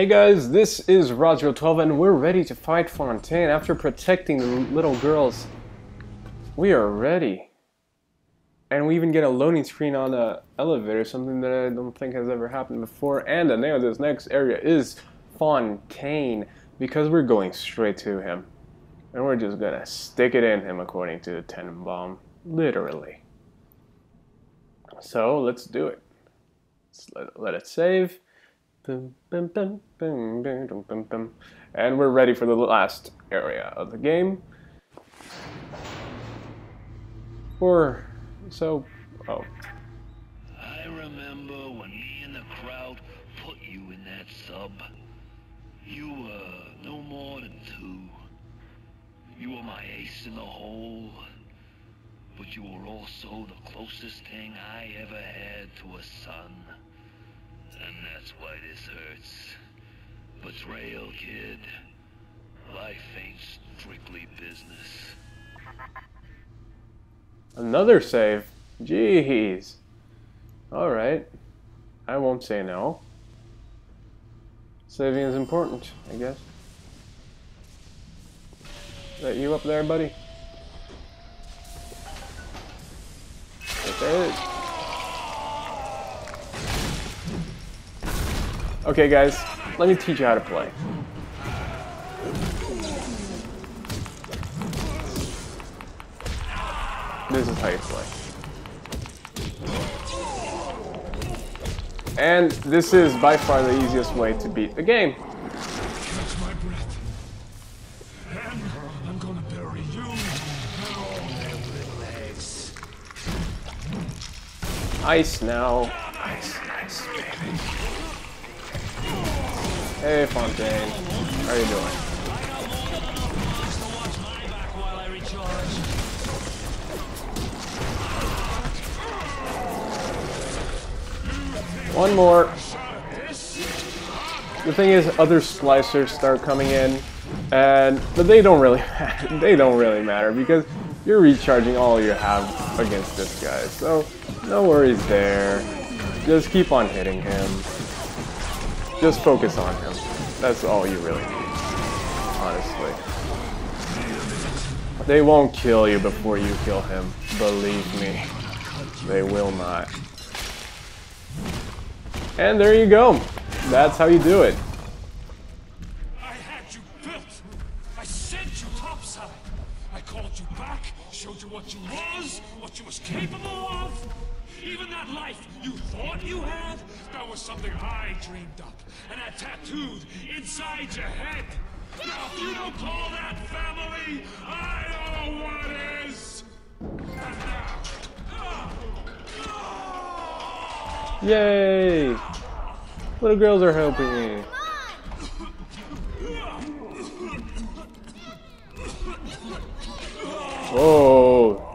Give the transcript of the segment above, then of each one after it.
Hey guys, this is Rod012 and we're ready to fight Fontaine. After protecting the little girls, we are ready. And we even get a loading screen on the elevator, something that I don't think has ever happened before. And the name of this next area is Fontaine, because we're going straight to him. And we're just gonna stick it in him according to the Tenenbaum. Literally. So, let's do it. Let's let, let it save. And we're ready for the last area of the game. Or so. Oh. I remember when me and the crowd put you in that sub. You were no more than two. You were my ace in the hole. But you were also the closest thing I ever had to a son. And that's why this hurts. Betrayal, kid. Life ain't strictly business. Another save. Jeez. Alright. I won't say no. Saving is important, I guess. Is that you up there, buddy? Okay. Okay, guys. Let me teach you how to play. This is how you play. And this is by far the easiest way to beat the game. Catch my Hey, Fontaine. How you doing? One more. The thing is, other splicers start coming in, and but they don't really they don't really matter because you're recharging all you have against this guy. So no worries there. Just keep on hitting him. Just focus on him. That's all you really need, honestly. They won't kill you before you kill him. Believe me. They will not. And there you go. That's how you do it. I had you built. I sent you topside. I called you back, showed you what you was, what you was capable of. Even that life you thought you had, that was something I dreamed up and had tattooed inside your head. Now, if you don't call that family, I don't know what is. Yay! Little girls are helping me. Whoa!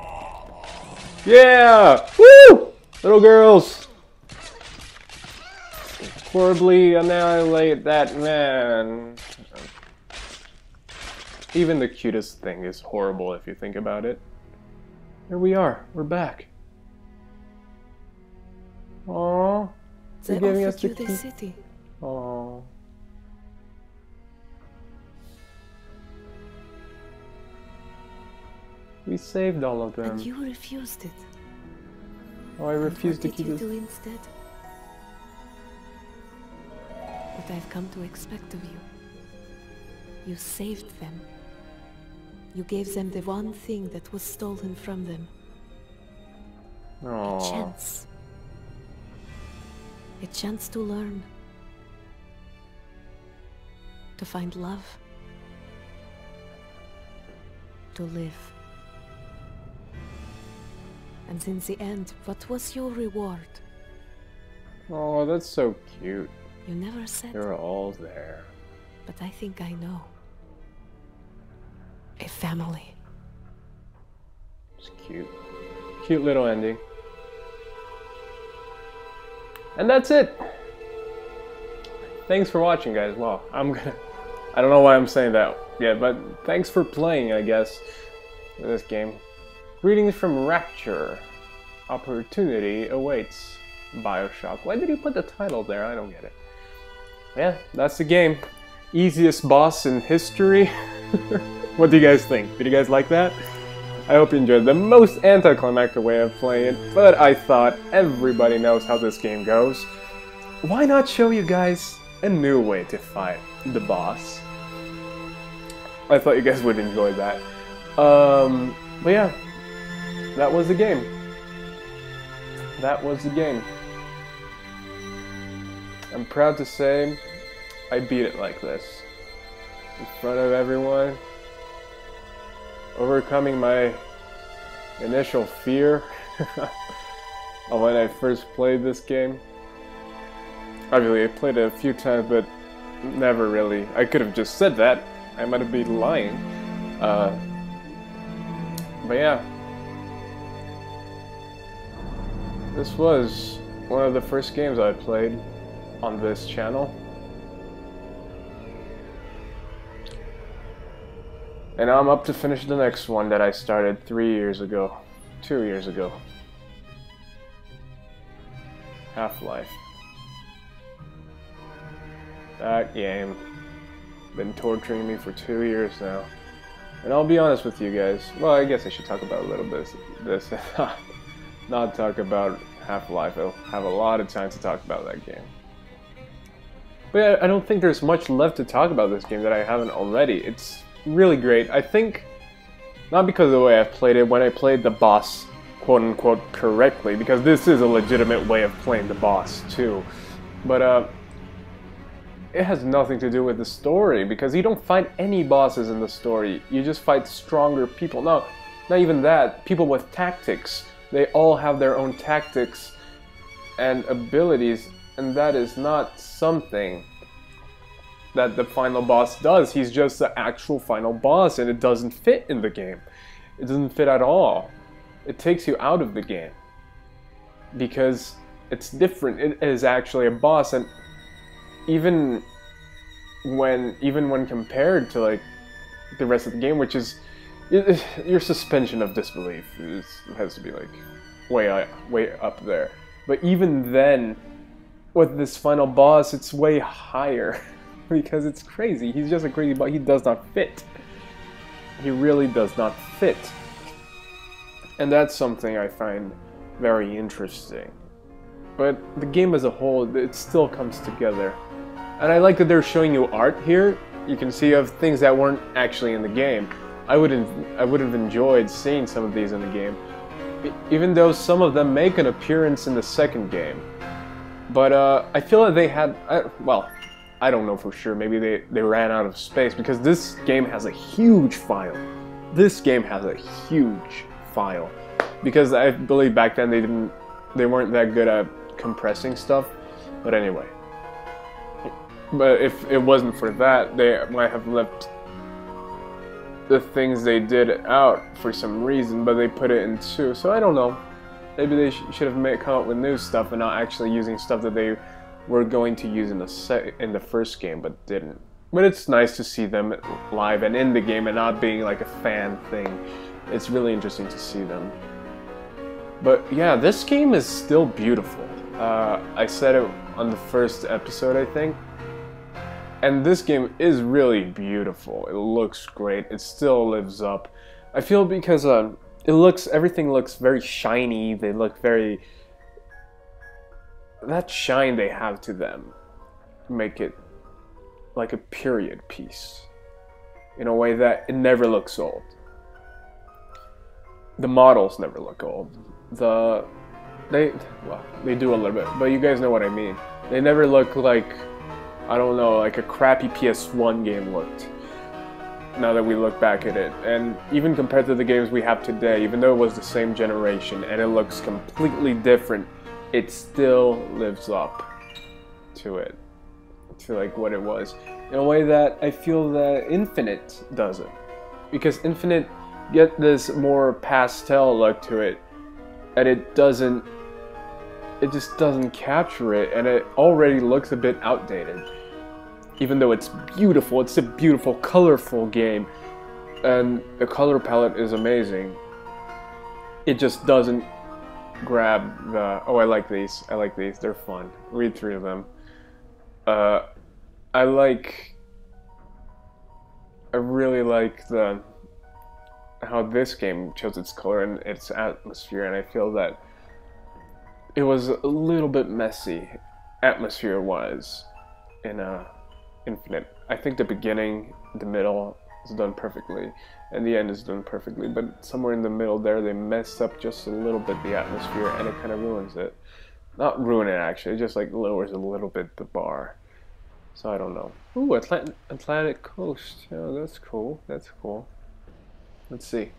Yeah! Woo! Little girls! Horribly annihilate that man. Even the cutest thing is horrible if you think about it. Here we are. We're back. Aww. They You're giving us the city. Aww. We saved all of them. And you refused it. Oh, I refuse what to did keep you do instead? What I've come to expect of you. You saved them. You gave them the one thing that was stolen from them. A chance. A chance to learn. To find love. To live. And in the end, what was your reward? Oh, that's so cute. You never said, They're all there. but I think I know. A family. It's cute. Cute little ending. And that's it. Thanks for watching, guys. Well, I'm gonna. I don't know why I'm saying that yet, but thanks for playing, I guess, this game. Greetings from Rapture. Opportunity awaits. Bioshock. Why did you put the title there? I don't get it. yeah, that's the game. Easiest boss in history. what do you guys think? Did you guys like that? I hope you enjoyed the most anticlimactic way of playing it, but I thought everybody knows how this game goes. Why not show you guys a new way to fight the boss? I thought you guys would enjoy that. Um, but yeah, that was the game. That was the game. I'm proud to say I beat it like this. In front of everyone. Overcoming my initial fear of when I first played this game. Obviously, I played it a few times, but never really. I could have just said that. I might have been lying. Uh, but yeah. This was one of the first games I played on this channel. And I'm up to finish the next one that I started three years ago. Two years ago. Half-Life. That game. Been torturing me for two years now. And I'll be honest with you guys. Well, I guess I should talk about a little bit this. Not talk about Half-Life. I'll have a lot of time to talk about that game. But I don't think there's much left to talk about this game that I haven't already. It's really great. I think, not because of the way I've played it, when I played the boss quote-unquote correctly, because this is a legitimate way of playing the boss too. But uh, it has nothing to do with the story, because you don't fight any bosses in the story. You just fight stronger people. No, not even that. People with tactics. They all have their own tactics and abilities, and that is not something that the final boss does. He's just the actual final boss, and it doesn't fit in the game. It doesn't fit at all. It takes you out of the game because it's different. It is actually a boss, and even when even when compared to like the rest of the game, which is your suspension of disbelief is, has to be like way way up there. But even then, with this final boss, it's way higher. because it's crazy. He's just a crazy but he does not fit. He really does not fit. And that's something I find very interesting. But the game as a whole, it still comes together. And I like that they're showing you art here. You can see of things that weren't actually in the game. I would I would have enjoyed seeing some of these in the game, even though some of them make an appearance in the second game. But uh, I feel that they had, uh, well, I don't know for sure. Maybe they, they ran out of space because this game has a huge file. This game has a huge file because I believe back then they didn't they weren't that good at compressing stuff. But anyway. But if it wasn't for that, they might have left the things they did out for some reason, but they put it in two. So I don't know. Maybe they sh should have made, come up with new stuff and not actually using stuff that they were going to use in the in the first game, but didn't. But it's nice to see them live and in the game and not being like a fan thing. It's really interesting to see them. But yeah, this game is still beautiful. Uh, I said it on the first episode, I think. And this game is really beautiful. It looks great. It still lives up. I feel because uh, it looks, everything looks very shiny. They look very that shine they have to them make it like a period piece in a way that it never looks old. The models never look old. The they well, they do a little bit, but you guys know what I mean. They never look like I don't know, like a crappy PS1 game looked. Now that we look back at it, and even compared to the games we have today, even though it was the same generation and it looks completely different it still lives up to it, to like what it was, in a way that I feel that Infinite doesn't, because Infinite get this more pastel look to it, and it doesn't. It just doesn't capture it, and it already looks a bit outdated. Even though it's beautiful, it's a beautiful, colorful game, and the color palette is amazing. It just doesn't grab the, oh, I like these. I like these. They're fun. Read through them. Uh, I like. I really like the how this game chose its color and its atmosphere, and I feel that it was a little bit messy, atmosphere-wise, in uh, Infinite. I think the beginning, the middle is done perfectly, and the end is done perfectly. But somewhere in the middle there, they mess up just a little bit the atmosphere, and it kind of ruins it. Not ruin it actually, it just like lowers a little bit the bar. So I don't know. Ooh, Atlant Atlantic Coast. Yeah, that's cool. That's cool. Let's see.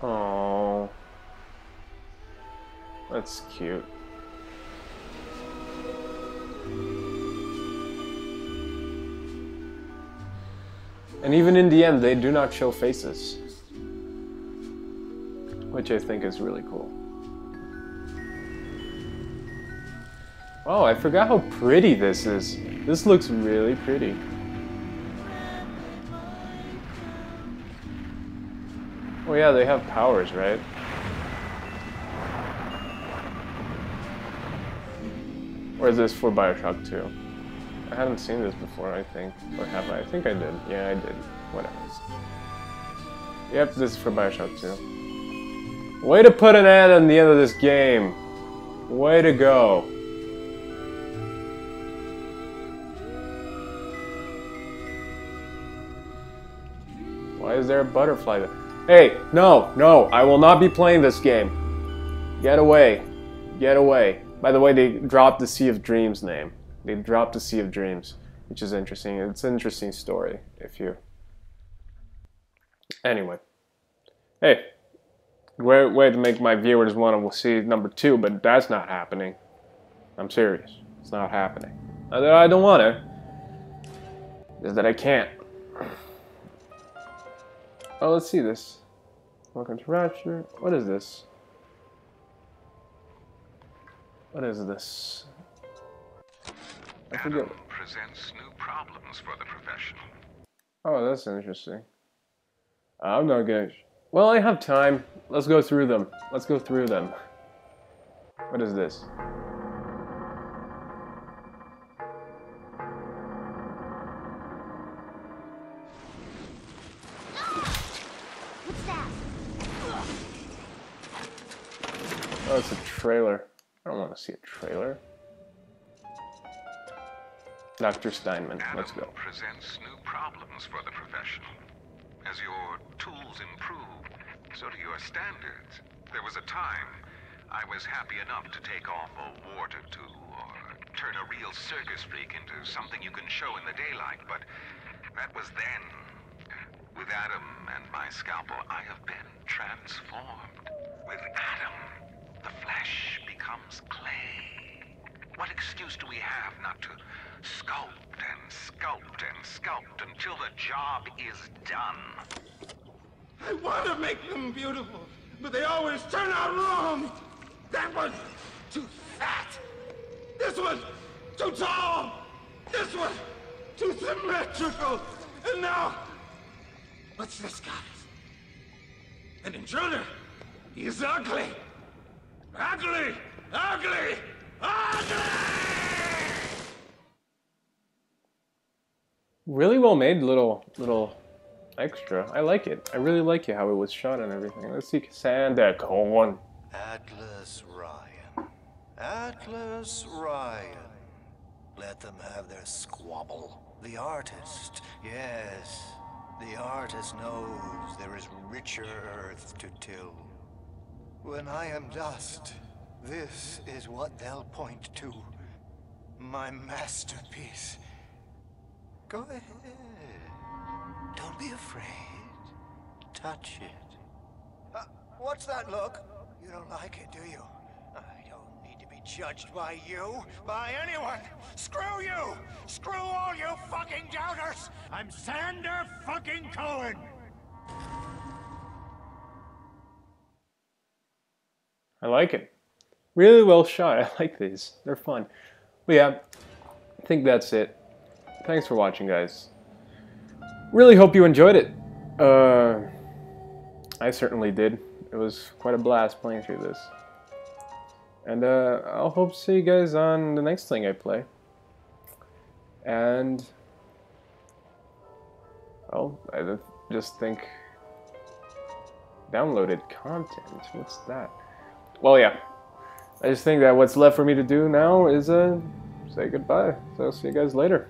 Oh, that's cute. And even in the end, they do not show faces. Which I think is really cool. Oh, I forgot how pretty this is. This looks really pretty. Yeah, they have powers, right? Or is this for Bioshock 2? I haven't seen this before, I think. Or have I? I think I did. Yeah, I did. Whatever. Yep, this is for Bioshock 2. Way to put an ad on the end of this game. Way to go. Why is there a butterfly there? Hey, no, no, I will not be playing this game. Get away. Get away. By the way, they dropped the Sea of Dreams name. They dropped the Sea of Dreams, which is interesting. It's an interesting story if you. Anyway. Hey, great way to make my viewers want to see number two, but that's not happening. I'm serious. It's not happening. Not that I don't want to. Is that I can't. Oh, let's see this. Welcome to Rapture. What is this? What is this? I forget. Adam presents new problems for the professional. Oh, that's interesting. I'm not gonna. Well, I have time. Let's go through them. Let's go through them. What is this? Oh, it's a trailer. I don't want to see a trailer. Dr. Steinman, let's Adam go. presents new problems for the professional. As your tools improve, so do your standards. There was a time I was happy enough to take off a wart or two, or turn a real circus freak into something you can show in the daylight, but that was then. With Adam and my scalpel, I have been transformed. With Adam, the flesh becomes clay. What excuse do we have not to sculpt and sculpt and sculpt until the job is done? I want to make them beautiful, but they always turn out wrong. That was too fat. This was too tall. This was too symmetrical. And now, what's this, guys? An intruder. He's ugly. Ugly. Ugly. Ugly! Really well made little little extra. I like it. I really like it how it was shot and everything. Let's see Cassandra Cohen. Atlas Ryan. Atlas Ryan. Let them have their squabble. The artist, yes. The artist knows there is richer earth to till. When I am dust, this is what they'll point to. My masterpiece. Go ahead. Don't be afraid. Touch it. Uh, what's that look? You don't like it, do you? I don't need to be judged by you, by anyone. Screw you! Screw all you fucking doubters! I'm Sander fucking Cohen! I like it. Really well shot. I like these. They're fun. But yeah, I think that's it. Thanks for watching, guys. Really hope you enjoyed it. Uh, I certainly did. It was quite a blast playing through this. And uh, I'll hope to see you guys on the next thing I play. And oh, I just think downloaded content. What's that? Well, yeah. I just think that what's left for me to do now is uh, say goodbye. So see you guys later.